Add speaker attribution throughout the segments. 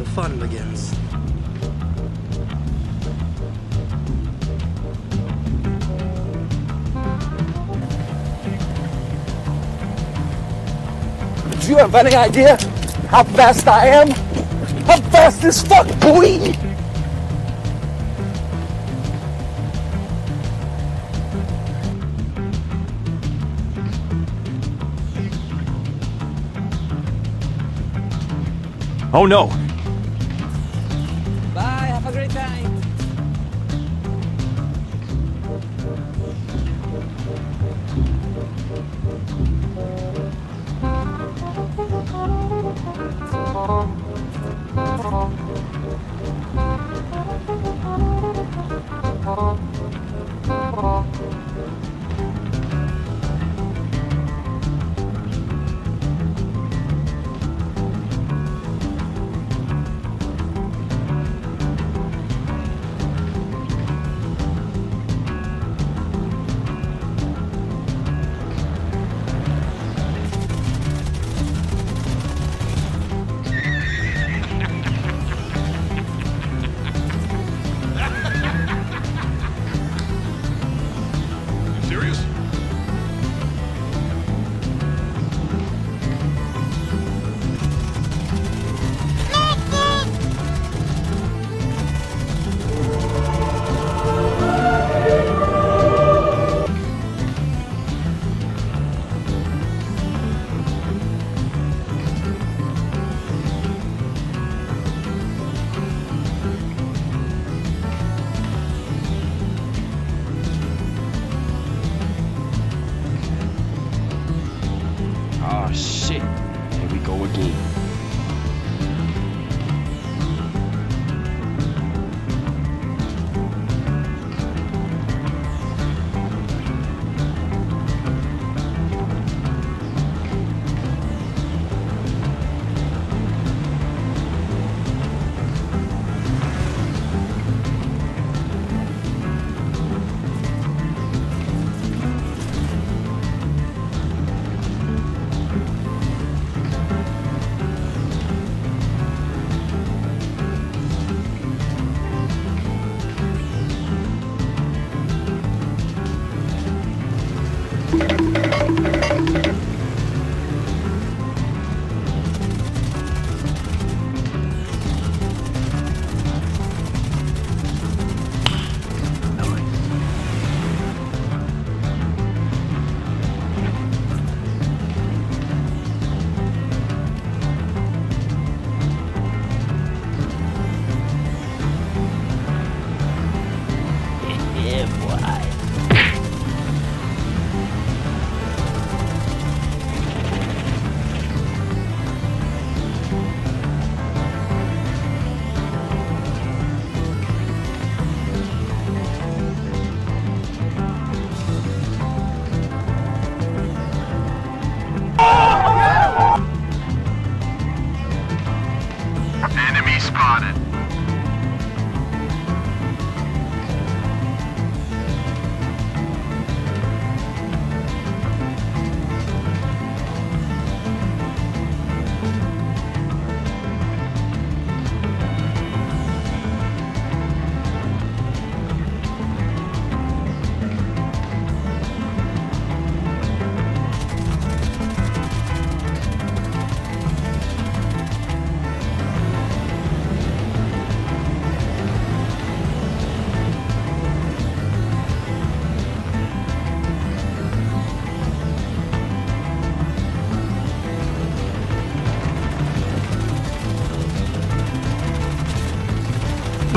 Speaker 1: the fun begins.
Speaker 2: Do you have any idea how fast I am? I'm fast as fuck, boy!
Speaker 3: Oh no!
Speaker 2: Thank
Speaker 3: you.
Speaker 4: Again.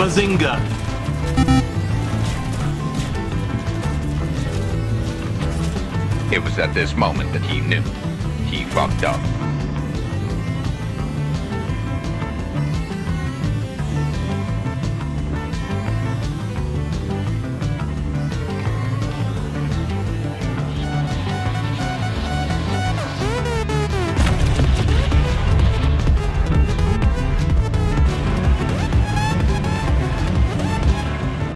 Speaker 3: Bazinga!
Speaker 5: It was at this moment that he knew. He fucked up.